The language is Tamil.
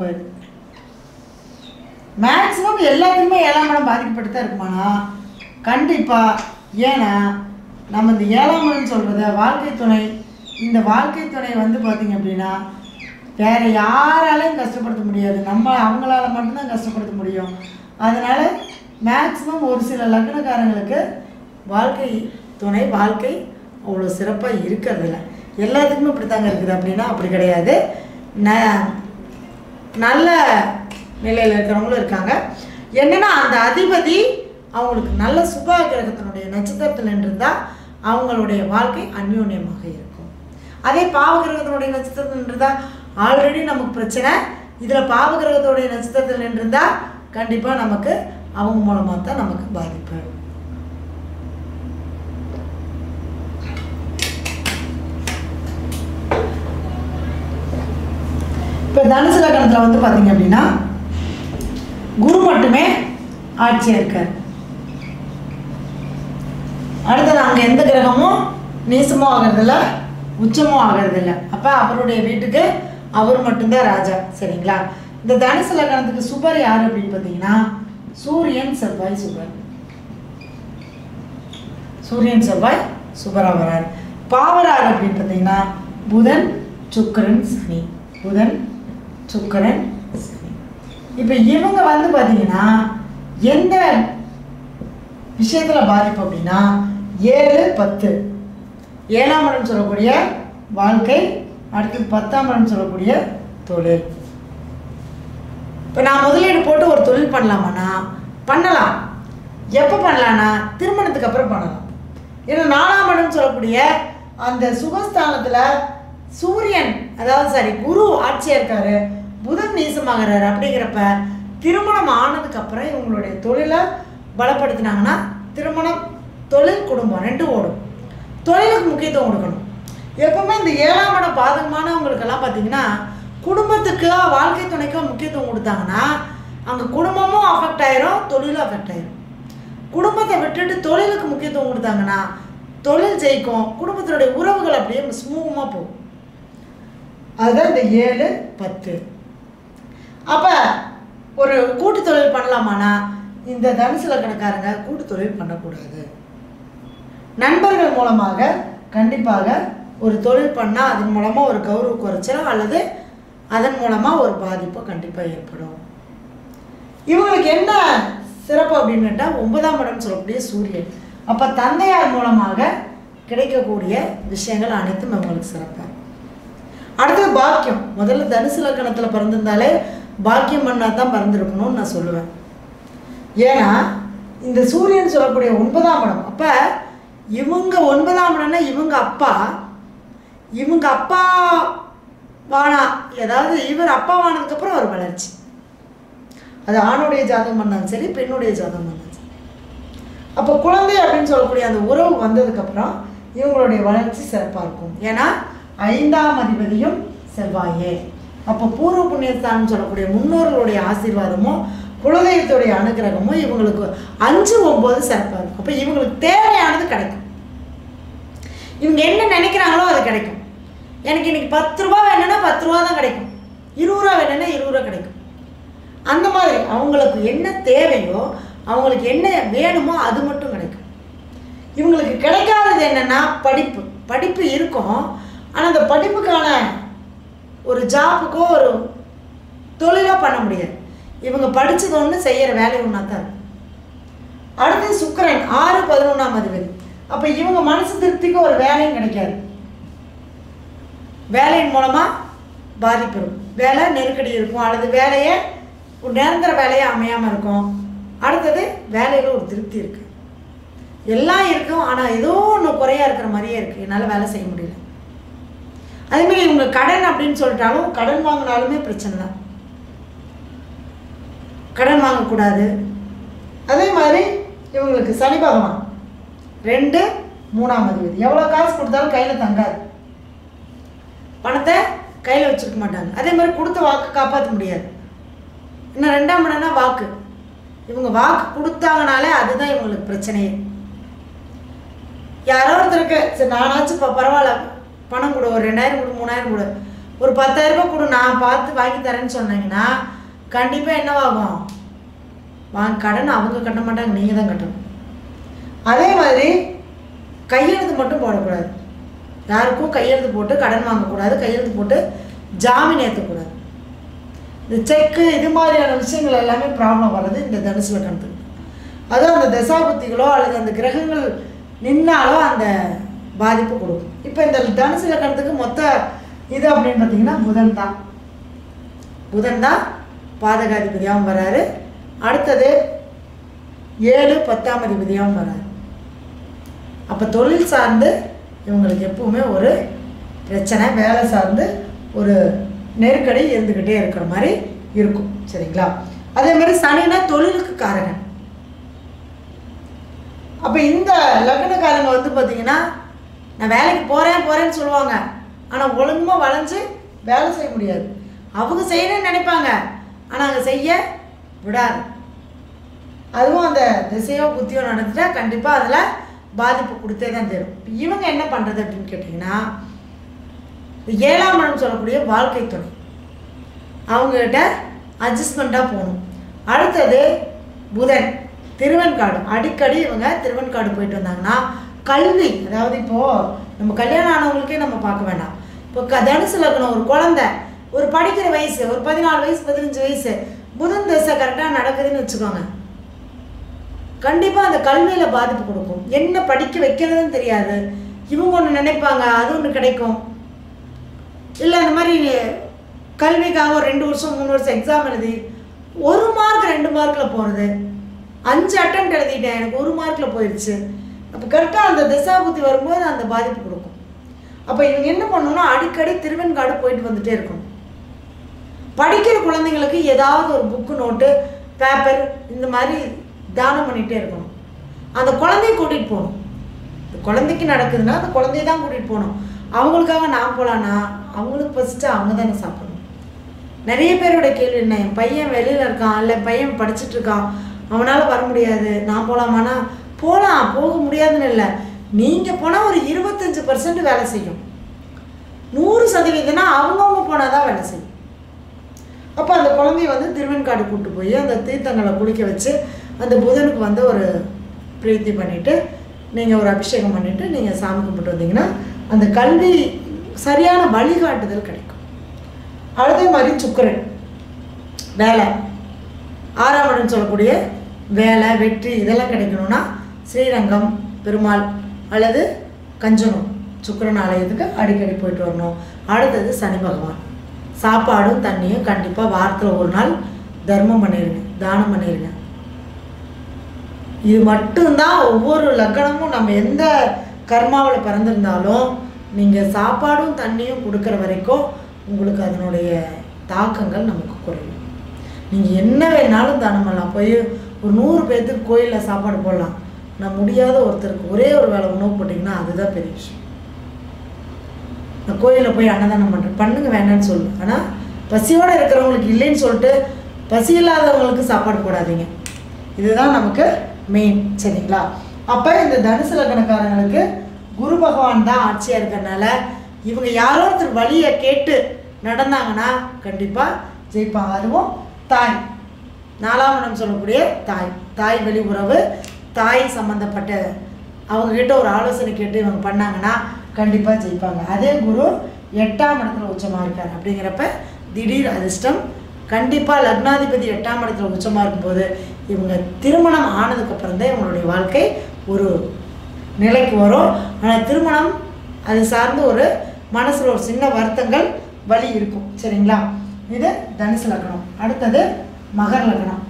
போயிடும் மேக்ஸிமம் எல்லாத்துக்குமே ஏழாம் இடம் பாதிக்கப்பட்டு தான் இருக்குமானா கண்டிப்பாக ஏன்னா நம்ம இந்த ஏழாம் இடம்னு சொல்கிறத வாழ்க்கை துணை இந்த வாழ்க்கை துணை வந்து பார்த்திங்க அப்படின்னா வேறு யாராலையும் கஷ்டப்படுத்த முடியாது. நம்ம அவங்களால மட்டும்தான் கஷ்டப்படுத்த முடியும். அதனால் மேக்ஸிமம் ஒரு சில லக்னக்காரங்களுக்கு வாழ்க்கை துணை வாழ்க்கை அவ்வளோ சிறப்பாக இருக்கிறதில்ல. எல்லாத்துக்குமே இப்படி தாங்க இருக்குது அப்படின்னா அப்படி கிடையாது. ந நல்ல நிலையில் இருக்கிறவங்களும் இருக்காங்க. என்னென்னா அந்த அதிபதி அவங்களுக்கு நல்ல சுப கிரகத்தினுடைய நட்சத்திரத்தில் இருந்தால் அவங்களுடைய வாழ்க்கை அந்யோன்யமாக இருக்கும். அதே பாவகிரகத்தினுடைய நட்சத்திரத்தில் நின்றுதா ஆல்ரெடி நமக்கு பிரச்சனை. இதில் பாவகிரகத்தோடைய நட்சத்திரத்தில் நின்றுருந்தால் கண்டிப்பாக நமக்கு அவங்க மூலமாக தான் நமக்கு பாதிப்பு. இப்போ தனுசு லக்னத்தில் வந்து பார்த்தீங்க அப்படின்னா குரு மட்டுமே ஆட்சியாக இருக்கார். அடுத்தது அங்கே எந்த கிரகமும் நீசமும் ஆகிறதில்ல உச்சமும் ஆகிறதில்ல. அப்போ அவருடைய வீட்டுக்கு அவர் மட்டும்தான் ராஜா சரிங்களா? இந்த தனுசு லக்னத்துக்கு சுபர் யார் அப்படின்னு பார்த்தீங்கன்னா சூரியன் செவ்வாய் சுபர். சூரியன் செவ்வாய் சுபரா வரார் பாவரார் அப்படின்னு பார்த்தீங்கன்னா புதன் சுக்கரன் சனி. புதன் சுக்கரன் இப்போ இவங்க வந்து பார்த்தீங்கன்னா எந்த விஷயத்தில் பாதிப்பு அப்படின்னா ஏழு பத்து. ஏழாம் இடம் சொல்லக்கூடிய வாழ்க்கை அடுத்தது பத்தாம் இடம் சொல்லக்கூடிய தொழில். இப்போ நான் முதலீடு போட்டு ஒரு தொழில் பண்ணலாமாண்ணா பண்ணலாம். எப்போ பண்ணலான்னா திருமணத்துக்கு அப்புறம் பண்ணலாம். ஏன்னா நாலாம் இடம் சொல்லக்கூடிய அந்த சுகஸ்தானத்தில் சூரியன் அதாவது சாரி குரு ஆட்சியாக இருக்காரு. புதன் நீசமாகிறாரு அப்படிங்கிறப்ப திருமணம் ஆனதுக்கப்புறம் இவங்களுடைய தொழிலை பலப்படுத்தினாங்கன்னா திருமணம் தொழில் குடும்பம் ரெண்டும் ஓடும். தொழிலுக்கு முக்கியத்துவம் கொடுக்கணும். எப்பவுமே இந்த ஏழாம் இடம் பாதகமானவங்களுக்கெல்லாம் பார்த்தீங்கன்னா குடும்பத்துக்கு வாழ்க்கை துணைக்கோ முக்கியத்துவம் கொடுத்தாங்கன்னா அங்கே குடும்பமும் அஃபெக்ட் ஆயிரும் தொழிலும் அஃபெக்ட் ஆயிரும். குடும்பத்தை விட்டுட்டு தொழிலுக்கு முக்கியத்துவம் கொடுத்தாங்கன்னா தொழில் ஜெயிக்கும் குடும்பத்தினுடைய உறவுகள் அப்படியே ஸ்மூகமாக போகும். அதுதான் இந்த ஏழு பத்து. அப்போ ஒரு கூட்டு தொழில் பண்ணலாமானா? இந்த தனுசு லக்கணக்காரங்க கூட்டு தொழில் பண்ணக்கூடாது. நண்பர்கள் மூலமாக கண்டிப்பாக ஒரு தொழில் பண்ணால் அதன் மூலமாக ஒரு கௌரவ குறைச்சல் அல்லது அதன் மூலமாக ஒரு பாதிப்பு கண்டிப்பாக ஏற்படும். இவங்களுக்கு என்ன சிறப்பு அப்படின்னு கேட்டால் ஒன்பதாம் இடம் சொல்லக்கூடிய சூரியன். அப்போ தந்தையார் மூலமாக கிடைக்கக்கூடிய விஷயங்கள் அனைத்தும் இவங்களுக்கு சிறப்பாக அடுத்தது பாக்கியம். முதல்ல தனுசு லக்கணத்தில் பிறந்திருந்தாலே பாக்கியம் பண்ணால் தான் பறந்துருக்கணும்னு நான் சொல்லுவேன். ஏன்னா இந்த சூரியன் சொல்லக்கூடிய ஒன்பதாம் இடம். அப்போ இவங்க ஒன்பதாம் இடம்னா இவங்க அப்பா. இவங்க அப்பா வானா ஏதாவது இவர் அப்பா வானதுக்கப்புறம் ஒரு வளர்ச்சி. அது ஆணுடைய ஜாதகம் பண்ணாலும் சரி பெண்ணுடைய ஜாதகம் பண்ணாலும் சரி. அப்போ குழந்தை அப்படின்னு சொல்லக்கூடிய அந்த உறவு வந்ததுக்கப்புறம் இவங்களுடைய வளர்ச்சி சிறப்பாக இருக்கும். ஏன்னா ஐந்தாம் அதிபதியும் செவ்வாயே. அப்போ பூர்வ புண்ணியத்தான்னு சொல்லக்கூடிய முன்னோர்களுடைய ஆசீர்வாதமும் குலதெய்வத்துடைய அனுகிரகமும் இவங்களுக்கு அஞ்சு ஒம்பது சிறப்பாக இருக்கும். அப்போ இவங்களுக்கு தேவையானது கிடைக்கும். இவங்க என்ன நினைக்கிறாங்களோ அது கிடைக்கும். எனக்கு இன்னைக்கு பத்து ரூபா வேணும்னா பத்து ரூபா தான் கிடைக்கும். இருபது ரூபா வேணும்னா இருபது ரூபா கிடைக்கும். அந்த மாதிரி அவங்களுக்கு என்ன தேவையோ அவங்களுக்கு என்ன வேணுமோ அது மட்டும் கிடைக்கும். இவங்களுக்கு கிடைக்காதது என்னன்னா படிப்பு. படிப்பு இருக்கும். ஆனால் அந்த படிப்புக்கான ஒரு ஜாப்புக்கோ ஒரு தொழிலோ பண்ண முடியாது. இவங்க படித்தது ஒன்று செய்கிற வேலை ஒன்றா தான் அடுத்து சுக்கரன் ஆறு பதினொன்றாம் அதிபதி. அப்போ இவங்க மனசு திருப்திக்கு ஒரு வேலையும் கிடைக்காது. வேலையின் மூலமாக பாதிப்பு இருக்கும் வேலை நெருக்கடி இருக்கும். அல்லது வேலையை ஒரு நிரந்தர வேலையை அமையாமல் இருக்கும். அடுத்தது வேலையில் ஒரு திருப்தி இருக்குது எல்லாம் இருக்கும் ஆனால் ஏதோ ஒன்று குறையா இருக்கிற மாதிரியே இருக்குது என்னால் வேலை செய்ய முடியல. அதேமாதிரி இவங்க கடன் அப்படின்னு சொல்லிட்டாலும் கடன் வாங்கினாலுமே பிரச்சனை தான். கடன் வாங்கக்கூடாது. அதே மாதிரி இவங்களுக்கு சனி பகவான். ரெண்டு மூணாம் அதிபதி. எவ்வளோ காசு கொடுத்தாலும் கையில் தங்காது. பணத்தை கையில் வச்சுருக்க மாட்டாங்க. அதே மாதிரி கொடுத்த வாக்கு காப்பாற்ற முடியாது. இன்னும் ரெண்டாம் இடம்னா வாக்கு. இவங்க வாக்கு கொடுத்தாங்கனாலே அதுதான் இவங்களுக்கு பிரச்சனையே. யாரோ ஒருத்தருக்கு சரி நானாச்சும் இப்போ பரவாயில்ல. பணம் கொடு ஒரு ரெண்டாயிரம் கொடு மூணாயிரம் கொடு. ஒரு பத்தாயிரம் ரூபாய் கொடு நான் பார்த்து வாங்கி தரேன்னு சொன்னீங்கன்னா கண்டிப்பாக என்னவாகும் வாங்க கடன் அவங்க கட்ட மாட்டாங்க நீங்கள் தான் கட்டணும். அதே மாதிரி கையெழுத்து மட்டும் போடக்கூடாது. யாருக்கும் கையெழுத்து போட்டு கடன் வாங்கக்கூடாது கையெழுத்து போட்டு ஜாமீன் ஏற்றக்கூடாது. இந்த செக்கு இது மாதிரியான விஷயங்கள் எல்லாமே ப்ராப்ளம் வர்றது இந்த தனுசு லக்கணத்துக்கு அதுவும் அந்த தசாபுத்திகளோ அல்லது அந்த கிரகங்கள் நின்னாலோ அந்த பாதிப்பு கொடுக்கும். இப்போ இந்த தனுசு லக்கணத்துக்கு மொத்த இது அப்படின்னு பார்த்தீங்கன்னா புதன் தான். புதன் தான் பாதகாதிபதியாகவும் வராரு. அடுத்தது ஏழு பத்தாம் அதிபதியாகவும் வராரு. அப்போ தொழில் சார்ந்து இவங்களுக்கு எப்பவுமே ஒரு பிரச்சனை வேலை சார்ந்து ஒரு நெருக்கடி இருந்துக்கிட்டே இருக்கிற மாதிரி இருக்கும். சரிங்களா? அதே மாதிரி சனினா தொழிலுக்கு காரகன். அப்போ இந்த லக்னக்காரங்க வந்து பார்த்தீங்கன்னா நான் வேலைக்கு போகிறேன் போகிறேன்னு சொல்லுவாங்க. ஆனால் ஒழுங்கமாக வளைஞ்சு வேலை செய்ய முடியாது. அவங்க செய்யணும்னு நினைப்பாங்க. ஆனால் அங்கே செய்ய விடாது. அதுவும் அந்த திசையோ புத்தியோ நடந்துட்டா கண்டிப்பாக அதில் பாதிப்பு கொடுத்தே தான் தரும். இவங்க என்ன பண்ணுறது அப்படின்னு கேட்டிங்கன்னா ஏழாம் மனம் சொல்லக்கூடிய வாழ்க்கை துணை. அவங்ககிட்ட அட்ஜஸ்ட்மெண்ட்டாக போகணும். அடுத்தது புதன் திருவெண்காடு. அடிக்கடி இவங்க திருவெண்காடு போயிட்டு வந்தாங்கன்னா கல்வி அதாவது இப்போது நம்ம கல்யாணம் ஆனவங்களுக்கே நம்ம பார்க்க வேண்டாம் இப்போ க தனுசு லக்னம் ஒரு குழந்தை ஒரு படிக்கிற வயசு ஒரு பதினாலு வயசு பதினஞ்சு வயசு புதன் தசை கரெக்டாக நடக்குதுன்னு வச்சுக்கோங்க. கண்டிப்பாக அந்த கல்வியில் பாதிப்பு கொடுக்கும். என்ன படிக்க வைக்கிறதுன்னு தெரியாது. இவங்க ஒன்று நினைப்பாங்க அது ஒன்று கிடைக்கும். இல்லை அந்த மாதிரி கல்விக்காக ஒரு ரெண்டு வருஷம் மூணு வருஷம் எக்ஸாம் எழுதி ஒரு மார்க் ரெண்டு மார்க்கில் போகிறது அஞ்சு அட்டம் எழுதிட்டேன் எனக்கு ஒரு மார்க்கில் போயிடுச்சு அப்போ கரெக்டாக அந்த திசாபுத்தி வரும்போது அந்த பாதிப்பு கொடுக்கும். அப்போ இவங்க என்ன பண்ணணும்னா அடிக்கடி திருவெண்காடு போயிட்டு வந்துட்டே இருக்கணும். படிக்கிற குழந்தைங்களுக்கு ஏதாவது ஒரு புக்கு நோட்டு பேப்பர் இந்த மாதிரி தானம் பண்ணிகிட்டே இருக்கணும். அந்த குழந்தைய கூட்டிகிட்டு போகணும். குழந்தைக்கு நடக்குதுன்னா அந்த குழந்தைய தான் கூட்டிகிட்டு போகணும். அவங்களுக்காக நான் போகலான்னா அவங்களுக்கு ஃபஸ்ட்டு அவங்க தானே சாப்பிடணும். நிறைய பேரோட கேள்வி என்ன? என் பையன் வெளியில் இருக்கான் இல்லை பையன் படிச்சுட்டு இருக்கான். அவனால் வர முடியாது. நான் போகலாமான்னா போகலாம் போக முடியாதுன்னு இல்லை. நீங்கள் போனால் ஒரு இருபத்தஞ்சி பர்சன்ட் வேலை செய்யும். நூறு சதவீதம்னா அவங்கவுங்க போனால் தான் வேலை செய்யும். அப்போ அந்த குழந்தைய வந்து திருவெண்காடு கூட்டு போய் அந்த தீர்த்தங்களை குளிக்க வச்சு அந்த புதனுக்கு வந்து ஒரு பிரீத்தி பண்ணிவிட்டு நீங்கள் ஒரு அபிஷேகம் பண்ணிவிட்டு நீங்கள் சாமி கும்பிட்டு வந்தீங்கன்னா அந்த கல்வி சரியான வழிகாட்டுதல் கிடைக்கும். அதே மாதிரி சுக்கரன் வேலை. ஆறாம் இடம் சொல்லக்கூடிய வேலை வெற்றி இதெல்லாம் கிடைக்கணும்னா ஸ்ரீரங்கம் பெருமாள் அல்லது கஞ்சனம் சுக்கரன் ஆலயத்துக்கு அடிக்கடி போயிட்டு வரணும். அடுத்தது சனி பகவான். சாப்பாடும் தண்ணியும் கண்டிப்பாக வாரத்தில் ஒரு நாள் தர்மம் பண்ணிடுங்க தானம் பண்ணிடுங்க இது மட்டும்தான் ஒவ்வொரு லக்கணமும் நம்ம எந்த கர்மாவில் பிறந்திருந்தாலும் நீங்கள் சாப்பாடும் தண்ணியும் கொடுக்குற வரைக்கும் உங்களுக்கு அதனுடைய தாக்கங்கள் நமக்கு குறையும். நீங்கள் என்ன வேணாலும் தானம் பண்ணலாம். போய் ஒரு நூறு பேர்த்துக்கு கோயிலில் சாப்பாடு போடலாம். நான் முடியாத ஒருத்தருக்கு ஒரே ஒரு வேலை உணவு போட்டிங்கன்னா அதுதான் பெரிய விஷயம். நான் கோயிலில் போய் அன்னதானம் பண்ணுறேன் பண்ணுங்க வேண்டாம்னு சொல்லு. ஆனால் பசியோடு இருக்கிறவங்களுக்கு இல்லைன்னு சொல்லிட்டு பசி இல்லாதவங்களுக்கு சாப்பாடு போடாதீங்க. இதுதான் நமக்கு மெயின் சரிங்களா? அப்போ இந்த தனுசு லக்னக்காரங்களுக்கு குரு பகவான் தான் ஆட்சியாக இருக்கிறனால இவங்க யாரோ ஒருத்தர் வழியை கேட்டு நடந்தாங்கன்னா கண்டிப்பாக ஜெயிப்பாங்க. அதுவும் தாய். நாலாம் இடம் சொல்லக்கூடிய தாய். தாய் வெளி உறவு. தாய் சம்மந்தப்பட்ட அவங்கக்கிட்ட ஒரு ஆலோசனை கேட்டு இவங்க பண்ணாங்கன்னா கண்டிப்பாக ஜெயிப்பாங்க. அதே குரு எட்டாம் இடத்துல உச்சமாக இருக்கார். அப்படிங்கிறப்ப திடீர் அதிர்ஷ்டம். கண்டிப்பாக லக்னாதிபதி எட்டாம் இடத்துல உச்சமாக இருக்கும்போது இவங்க திருமணம் ஆனதுக்கப்புறம் தான் இவங்களுடைய வாழ்க்கை ஒரு நிலைக்கு வரும். ஆனால் திருமணம் அது சார்ந்து ஒரு மனசில் ஒரு சின்ன வருத்தங்கள் வழி இருக்கும். சரிங்களா? இது தனுசு லக்னம். அடுத்தது மகர் லக்னம்.